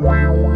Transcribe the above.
Wow.